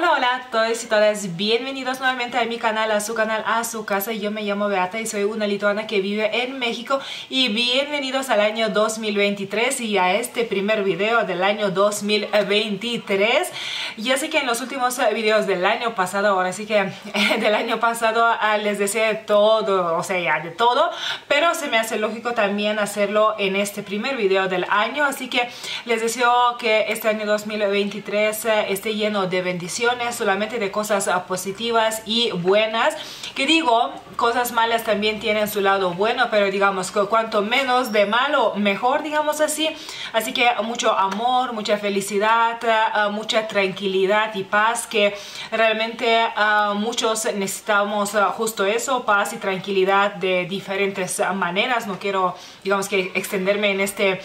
Hola, hola todos y todas, bienvenidos nuevamente a mi canal, a su canal, a su casa. Yo me llamo Beata y soy una lituana que vive en México y bienvenidos al año 2023 y a este primer video del año 2023. Ya sé que en los últimos videos del año pasado, ahora sí que del año pasado ah, les deseé todo, o sea, ya de todo, pero se me hace lógico también hacerlo en este primer video del año, así que les deseo que este año 2023 eh, esté lleno de bendiciones solamente de cosas ah, positivas y buenas. Que digo, cosas malas también tienen su lado bueno, pero digamos que cuanto menos de malo, mejor, digamos así. Así que mucho amor, mucha felicidad, ah, mucha tranquilidad y paz, que realmente ah, muchos necesitamos justo eso, paz y tranquilidad de diferentes maneras. No quiero, digamos que extenderme en este,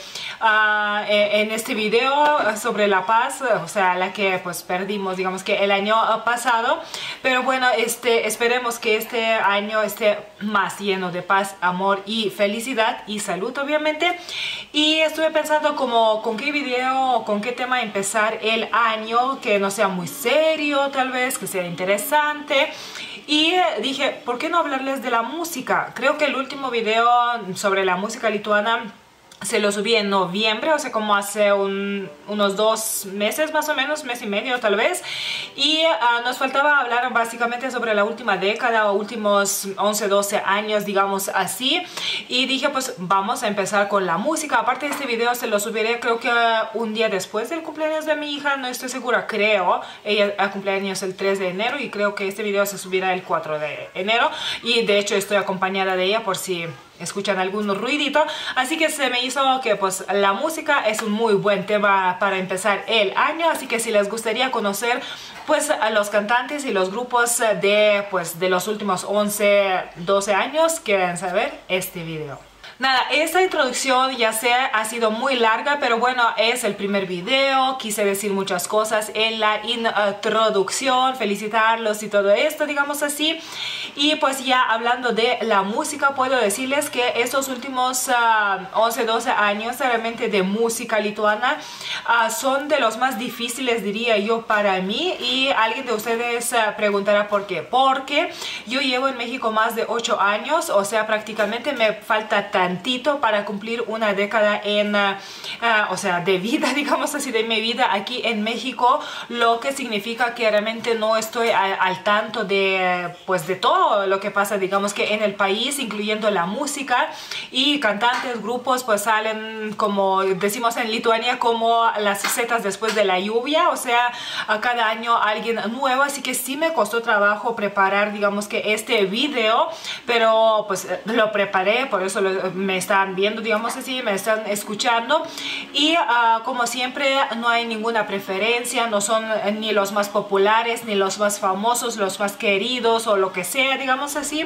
e, en este video sobre la paz, o sea, la que pues perdimos, digamos que el año pasado. Pero bueno, este, esperemos que este año esté más lleno de paz, amor y felicidad y salud obviamente. Y estuve pensando como con qué video, con qué tema empezar el año, que no sea muy serio tal vez, que sea interesante. Y dije, ¿por qué no hablarles de la música? Creo que el último video sobre la música lituana se lo subí en noviembre, o sea, como hace unos dos meses más o menos, mes y medio tal vez. Y ah, nos faltaba hablar básicamente sobre la última década o últimos 11, 12 años, digamos así. Y dije, pues vamos a empezar con la música. Aparte de este video se lo subiré creo que un día después del cumpleaños de mi hija, no estoy segura, creo. Ella ha cumpleaños el 3 de enero y creo que este video se subirá el 4 de enero. Y de hecho estoy acompañada de ella por si escuchan algún ruidito. Así que se me hizo que pues la música es un muy buen tema para empezar el año. Así que si les gustaría conocer pues a los cantantes y los grupos de pues de los últimos 11 12 años quieren saber este video Nada, esta introducción ya sé ha sido muy larga, pero bueno, es el primer video, quise decir muchas cosas en la introducción, felicitarlos y todo esto, digamos así. Y pues ya hablando de la música, puedo decirles que estos últimos 11, 12 años realmente de música lituana ah, son de los más difíciles, diría yo, para mí. Y alguien de ustedes ah, preguntará por qué. Porque yo llevo en México más de 8 años, o sea, prácticamente me falta tantito para cumplir una década en, ah, ah, o sea, de vida, digamos así, de mi vida aquí en México, lo que significa que realmente no estoy al, tanto de, pues, de todo lo que pasa, digamos que en el país, incluyendo la música y cantantes, grupos, pues salen como decimos en Lituania, como las setas después de la lluvia, o sea, a cada año alguien nuevo, así que sí me costó trabajo preparar, digamos que este video, pero pues lo preparé, por eso lo, me están viendo, digamos así, me están escuchando y ah, como siempre no hay ninguna preferencia, no son ni los más populares, ni los más famosos, los más queridos o lo que sea, digamos así.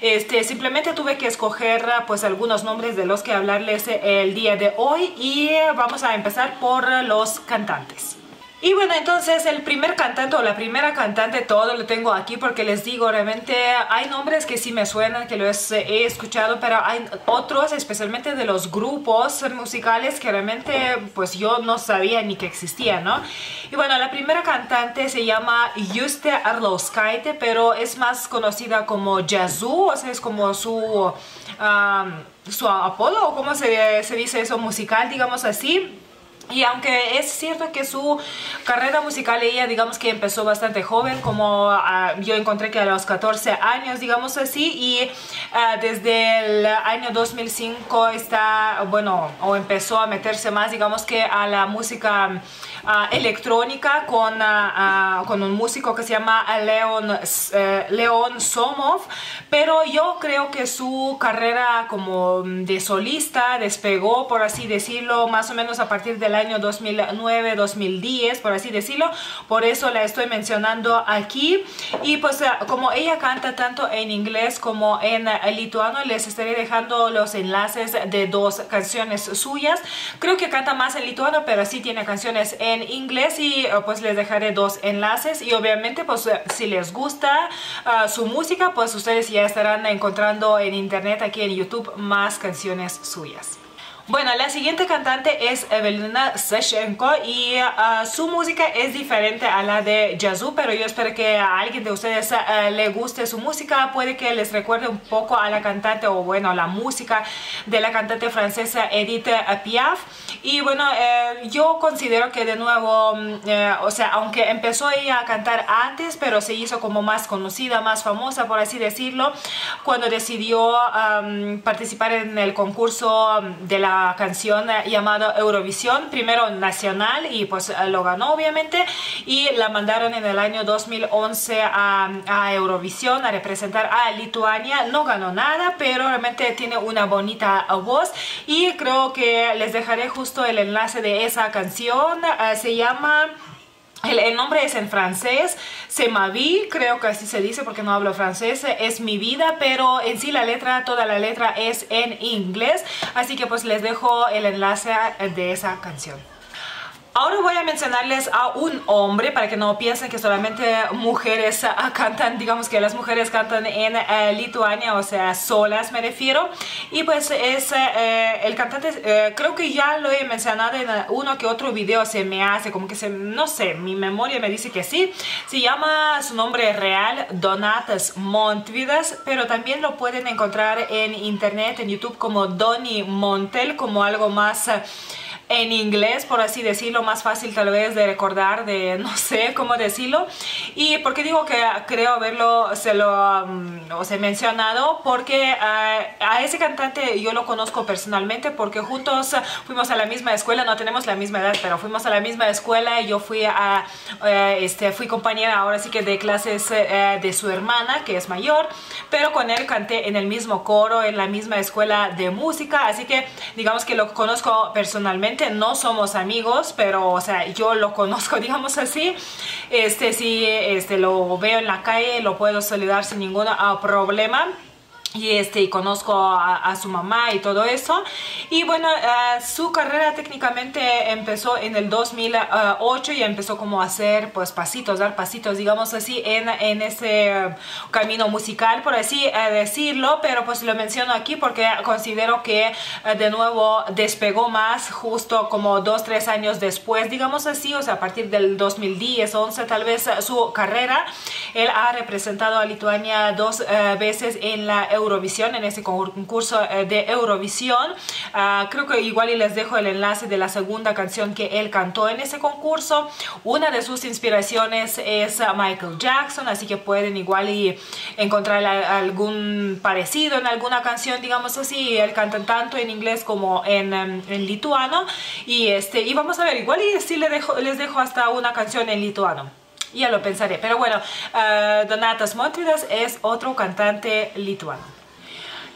Este, simplemente tuve que escoger pues algunos nombres de los que hablarles el día de hoy y vamos a empezar por los cantantes. Y bueno, entonces el primer cantante o la primera cantante, todo lo tengo aquí porque les digo, realmente hay nombres que sí me suenan, que los he escuchado, pero hay otros, especialmente de los grupos musicales, que realmente pues yo no sabía ni que existían, ¿no? Y bueno, la primera cantante se llama Juste Arlowskaite, pero es más conocida como Yazoo, o sea, es como su, su apodo, o cómo se, se dice eso, musical, digamos así. Y aunque es cierto que su carrera musical ella digamos que empezó bastante joven, como ah, yo encontré que a los 14 años digamos así y ah, desde el año 2005 está, bueno, o empezó a meterse más digamos que a la música ah, electrónica con, con un músico que se llama Leon, eh, Leon Somov, pero yo creo que su carrera como de solista despegó por así decirlo más o menos a partir del año 2009-2010, por así decirlo. Por eso la estoy mencionando aquí. Y pues como ella canta tanto en inglés como en lituano, les estaré dejando los enlaces de dos canciones suyas. Creo que canta más en lituano, pero sí tiene canciones en inglés y eh, pues les dejaré dos enlaces. Y obviamente pues eh, si les gusta su música, pues ustedes ya estarán encontrando en internet aquí en YouTube más canciones suyas. Bueno, la siguiente cantante es Evelina Sashenko y uh, su música es diferente a la de Yazoo, pero yo espero que a alguien de ustedes uh, le guste su música, puede que les recuerde un poco a la cantante o bueno, la música de la cantante francesa Edith Piaf. Y bueno, eh, yo considero que de nuevo, mm, eh, o sea, aunque empezó ella a cantar antes, pero se hizo como más conocida, más famosa, por así decirlo, cuando decidió um, participar en el concurso de la canción llamada Eurovisión, primero nacional y pues lo ganó obviamente y la mandaron en el año 2011 a, a Eurovisión a representar a Lituania, no ganó nada pero realmente tiene una bonita voz y creo que les dejaré justo el enlace de esa canción, eh, se llama... El, nombre es en francés, c'est ma vie, creo que así se dice porque no hablo francés, es mi vida, pero en sí la letra, toda la letra es en inglés, así que pues les dejo el enlace de esa canción. Ahora voy a mencionarles a un hombre para que no piensen que solamente mujeres cantan, digamos que las mujeres cantan en eh, Lituania, o sea, solas me refiero. Y pues es eh, el cantante, eh, creo que ya lo he mencionado en uno que otro video, se me hace como que se, no sé, mi memoria me dice que sí. Se llama su nombre real Donatas Montvidas, pero también lo pueden encontrar en internet, en YouTube como Donny Montel, como algo más en inglés, por así decirlo, más fácil tal vez de recordar, de no sé cómo decirlo. Y porque digo que creo haberlo, se lo um, os he mencionado, porque uh, a ese cantante yo lo conozco personalmente porque juntos fuimos a la misma escuela, no tenemos la misma edad, pero fuimos a la misma escuela y yo fui a, uh, este, fui compañera ahora sí que de clases uh, de su hermana, que es mayor, pero con él canté en el mismo coro, en la misma escuela de música, así que digamos que lo conozco personalmente no somos amigos, pero o sea, yo lo conozco, digamos así. Este sí, este lo veo en la calle, lo puedo saludar sin ningún problema y este y conozco a, su mamá y todo eso. Y bueno eh, su carrera técnicamente empezó en el 2008 y empezó como a hacer pues pasitos dar pasitos digamos así en, en ese camino musical por así eh, decirlo. Pero pues lo menciono aquí porque considero que de nuevo despegó más justo como dos tres años después digamos así. O sea a partir del 2010 11 tal vez su carrera. Él ha representado a Lituania dos veces en la Eurovisión, en ese concurso eh, de Eurovisión. Ah, creo que igual y les dejo el enlace de la segunda canción que él cantó en ese concurso. Una de sus inspiraciones es Michael Jackson, así que pueden igual y encontrar algún parecido en alguna canción, digamos así. Él canta tanto en inglés como en, em, en lituano. Y, este, y vamos a ver, igual y sí les dejo, les dejo hasta una canción en lituano ya lo pensaré. Pero bueno, uh, Donatas Montvidas es otro cantante lituano.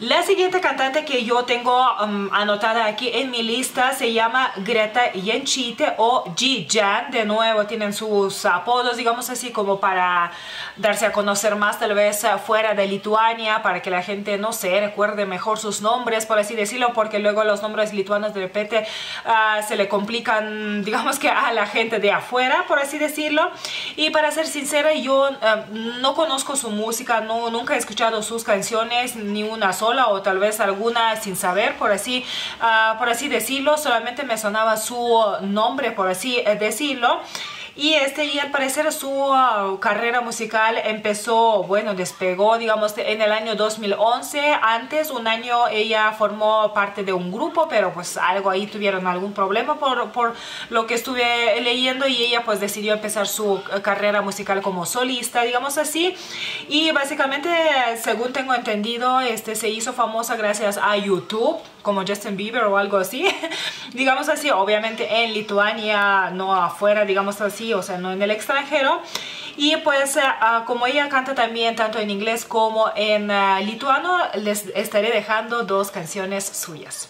La siguiente cantante que yo tengo um, anotada aquí en mi lista se llama Greta Yenchite o G-Jan. De nuevo tienen sus apodos, digamos así, como para darse a conocer más tal vez fuera de Lituania, para que la gente, no sé, recuerde mejor sus nombres, por así decirlo, porque luego los nombres lituanos de repente uh, se le complican, digamos que a la gente de afuera, por así decirlo. Y para ser sincera, yo uh, no conozco su música, no, nunca he escuchado sus canciones, ni una sola o tal vez alguna sin saber, por así, ah, por así decirlo, solamente me sonaba su nombre, por así eh, decirlo. Y, este, y al parecer su uh, carrera musical empezó, bueno, despegó, digamos, en el año 2011. Antes, un año, ella formó parte de un grupo, pero pues algo ahí tuvieron algún problema por, por lo que estuve leyendo y ella pues decidió empezar su carrera musical como solista, digamos así. Y básicamente, según tengo entendido, este, se hizo famosa gracias a YouTube como Justin Bieber o algo así, digamos así, obviamente en Lituania, no afuera, digamos así, o sea, no en el extranjero. Y pues eh, ah, como ella canta también tanto en inglés como en ah, lituano, les estaré dejando dos canciones suyas.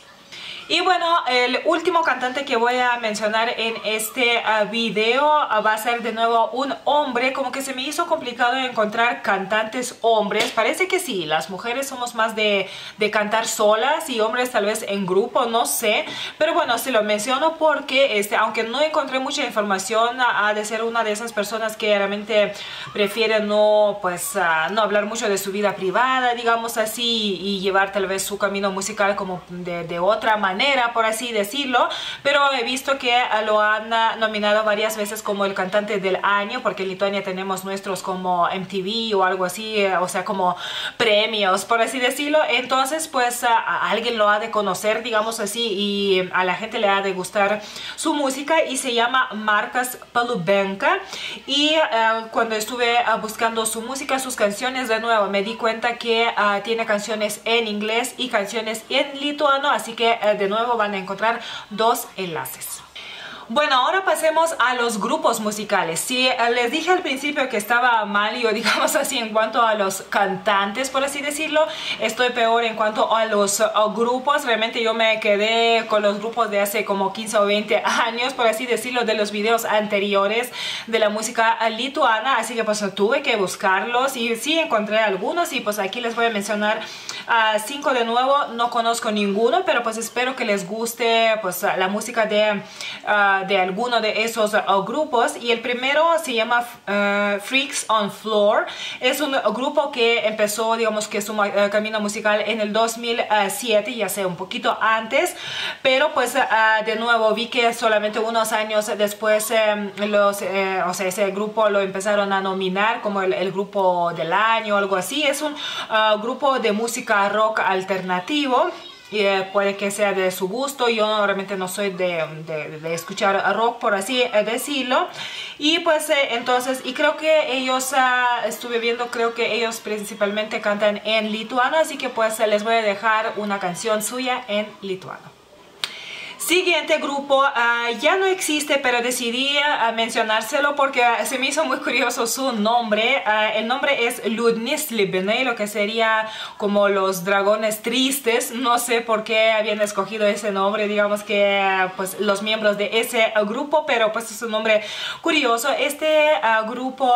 Y bueno, el último cantante que voy a mencionar en este ah, video ah, va a ser de nuevo un hombre. Como que se me hizo complicado encontrar cantantes hombres. Parece que sí, las mujeres somos más de, de cantar solas y hombres tal vez en grupo, no sé. Pero bueno, se lo menciono porque este, aunque no encontré mucha información, ha de ser una de esas personas que realmente prefieren no, pues, ah, no hablar mucho de su vida privada, digamos así, y llevar tal vez su camino musical como de, de otra manera manera, por así decirlo, pero he visto que lo han nominado varias veces como el cantante del año, porque en Lituania tenemos nuestros como MTV o algo así, o sea, como premios, por así decirlo. Entonces, pues a alguien lo ha de conocer, digamos así, y a la gente le ha de gustar su música y se llama Marcas Palubenka. Y eh, cuando estuve eh, buscando su música, sus canciones, de nuevo me di cuenta que eh, tiene canciones en inglés y canciones en lituano, así que de nuevo van a encontrar dos enlaces. Bueno, ahora pasemos a los grupos musicales. Si eh, les dije al principio que estaba mal, yo digamos así en cuanto a los cantantes, por así decirlo, estoy peor en cuanto a los grupos. Realmente yo me quedé con los grupos de hace como 15 o 20 años, por así decirlo, de los videos anteriores de la música lituana, así que pues tuve que buscarlos y sí encontré algunos y pues aquí les voy a mencionar uh, cinco de nuevo. No conozco ninguno, pero pues espero que les guste pues la música de... Uh, de alguno de esos uh, grupos y el primero se llama uh, Freaks on Floor. Es un grupo que empezó, digamos que su uh, camino musical en el 2007, ya sé, un poquito antes, pero pues de nuevo vi que solamente unos años después los, o sea, ese grupo lo empezaron a nominar como el, el grupo del año o algo así. Es un grupo de música rock alternativo y eh, puede que sea de su gusto. Yo realmente no soy de, de, escuchar rock, por así eh, decirlo. Y pues eh, entonces, y creo que ellos, uh, estuve viendo, creo que ellos principalmente cantan en lituano, así que pues les voy a dejar una canción suya en lituano. Siguiente grupo uh, ya no existe, pero decidí uh, mencionárselo porque uh, se me hizo muy curioso su nombre. el nombre es Ludnislibene, lo que sería como los dragones tristes. No sé por qué habían escogido ese nombre, digamos que pues los miembros de ese grupo, pero pues es un nombre curioso. Este grupo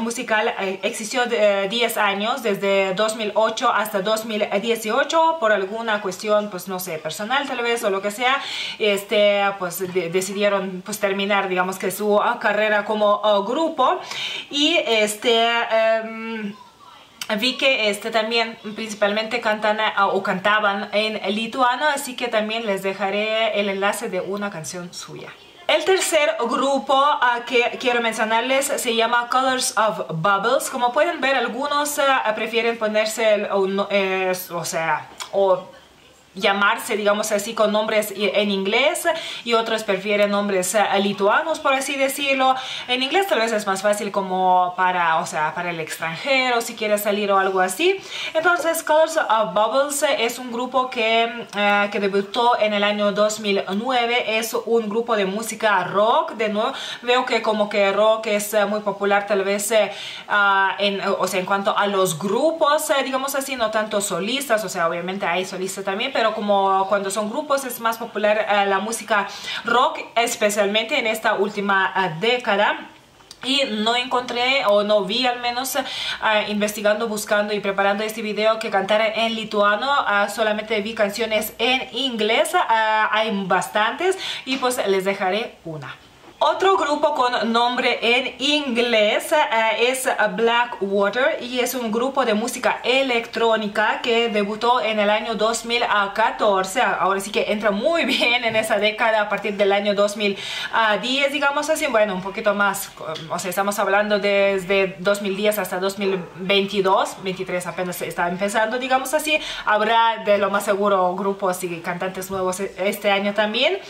musical existió de, 10 años, desde 2008 hasta 2018, por alguna cuestión, pues no sé, personal tal vez o lo que sea este, pues decidieron pues terminar, digamos que su ah, carrera como ah, grupo y este... Em, vi que este también principalmente cantan ah, o cantaban en lituano, así que también les dejaré el enlace de una canción suya. El tercer grupo que quiero mencionarles se llama Colors of Bubbles. Como pueden ver, algunos prefieren ponerse, el, o sea, o llamarse, digamos así, con nombres en inglés y otros prefieren nombres eh, lituanos, por así decirlo. En inglés tal vez es más fácil como para, o sea, para el extranjero, si quiere salir o algo así. Entonces, Colors of Bubbles es un grupo que, eh, que debutó en el año 2009. Es un grupo de música rock. De nuevo, veo que como que rock es eh, muy popular tal vez ah, en, o sea, en cuanto a los grupos, digamos así, no tanto solistas, o sea, obviamente hay solistas también, pero como cuando son grupos es más popular eh, la música rock, especialmente en esta última eh, década. Y no encontré o no vi al menos eh, investigando, buscando y preparando este video que cantara en lituano, solamente vi canciones en inglés, hay bastantes y pues les dejaré una. Otro grupo con nombre en inglés eh, es Blackwater y es un grupo de música electrónica que debutó en el año 2014. Ahora sí que entra muy bien en esa década a partir del año 2010, digamos así. Bueno, un poquito más, o sea, estamos hablando desde 2010 hasta 2022, 23 apenas está empezando, digamos así. Habrá de lo más seguro grupos y cantantes nuevos este año también.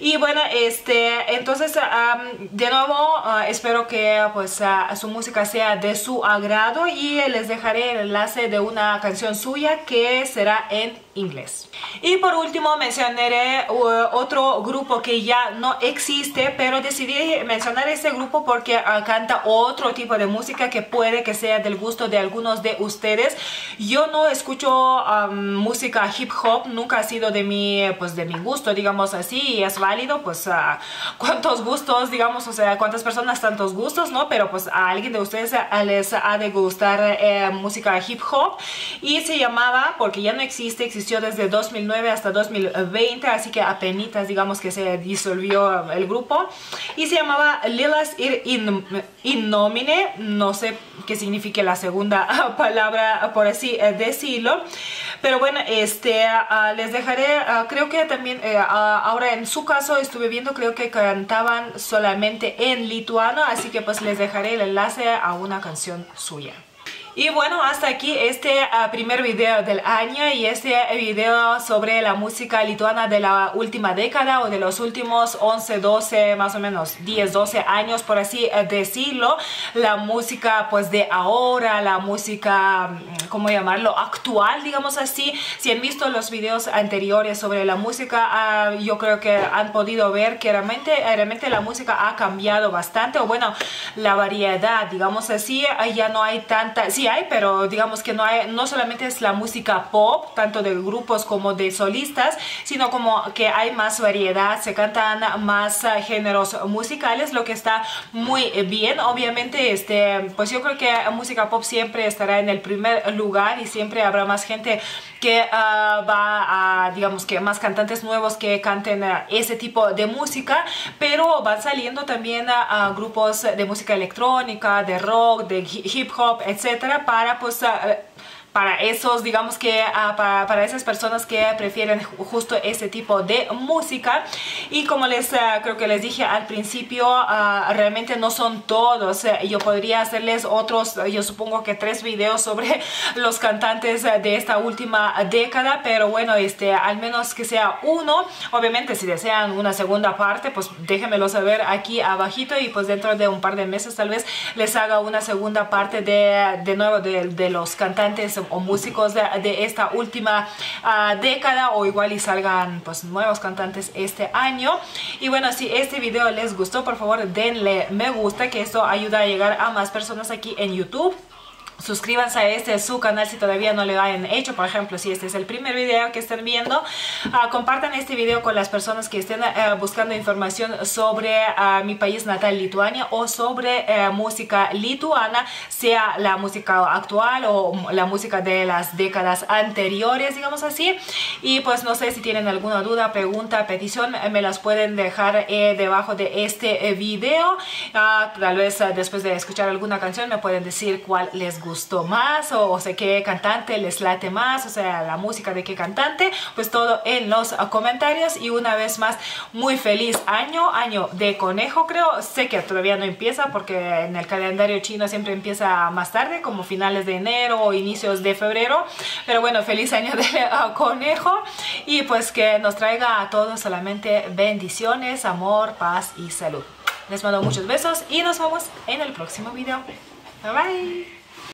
Y bueno, este, entonces de nuevo, ah, espero que pues, ah, su música sea de su agrado y les dejaré el enlace de una canción suya que será en inglés. Y por último mencionaré uh, otro grupo que ya no existe, pero decidí mencionar este grupo porque uh, canta otro tipo de música que puede que sea del gusto de algunos de ustedes. Yo no escucho um, música hip hop, nunca ha sido de mi, pues de mi gusto, digamos así, y es válido, pues uh, cuántos gustos digamos, o sea, cuántas personas, tantos gustos, ¿no? Pero pues a alguien de ustedes les ha de gustar eh, música hip hop y se llamaba, porque ya no existe, existió desde 2009 hasta 2020, así que apenas digamos que se disolvió el grupo y se llamaba Lilas in, in nomine, no sé qué significa la segunda palabra por así eh, decirlo, pero bueno, este, ah, les dejaré, ah, creo que también ah, ahora en su caso estuve viendo, creo que cantaban solamente en lituano, así que pues les dejaré el enlace a una canción suya. Y bueno, hasta aquí este ah, primer video del año y este video sobre la música lituana de la última década o de los últimos 11, 12, más o menos 10, 12 años, por así eh, decirlo. La música pues de ahora, la música, mm, ¿cómo llamarlo? Actual, digamos así. Si han visto los videos anteriores sobre la música, ah, yo creo que han podido ver que realmente, realmente la música ha cambiado bastante, o bueno, la variedad, digamos así, ya no hay tanta hay, pero digamos que no, hay, no solamente es la música pop, tanto de grupos como de solistas, sino como que hay más variedad, se cantan más ah, géneros musicales, lo que está muy bien. Obviamente, este, pues yo creo que música pop siempre estará en el primer lugar y siempre habrá más gente que ah, va a, digamos que más cantantes nuevos que canten ah, ese tipo de música, pero van saliendo también a grupos de música electrónica, de rock, de hip hop, etcétera para pues para esos, digamos que ah, para, esas personas que prefieren justo ese tipo de música. Y como les ah, creo que les dije al principio ah, realmente no son todos. Yo podría hacerles otros yo supongo que tres videos sobre los cantantes de esta última década pero bueno este al menos que sea uno. Obviamente si desean una segunda parte pues déjenmelo saber aquí abajito y pues dentro de un par de meses tal vez les haga una segunda parte de, de nuevo de, de los cantantes o músicos de, esta última ah, década o igual y salgan pues nuevos cantantes este año. Y bueno si este video les gustó por favor denle me gusta que esto ayuda a llegar a más personas aquí en YouTube suscríbanse a este su canal si todavía no lo han hecho. Por ejemplo si este es el primer video que estén viendo ah, compartan este video con las personas que estén eh, buscando información sobre ah, mi país natal Lituania o sobre eh, música lituana sea la música actual o la música de las décadas anteriores digamos así. Y pues no sé si tienen alguna duda pregunta petición me las pueden dejar eh, debajo de este video. Tal vez después de escuchar alguna canción me pueden decir cuál les gusta gustó más o, sé qué cantante les late más, o sea, la música de qué cantante, pues todo en los comentarios y una vez más, muy feliz año, año de conejo creo, sé que todavía no empieza porque en el calendario chino siempre empieza más tarde, como finales de enero o inicios de febrero, pero bueno, feliz año de conejo y pues que nos traiga a todos solamente bendiciones, amor, paz y salud. Les mando muchos besos y nos vemos en el próximo video. Bye bye.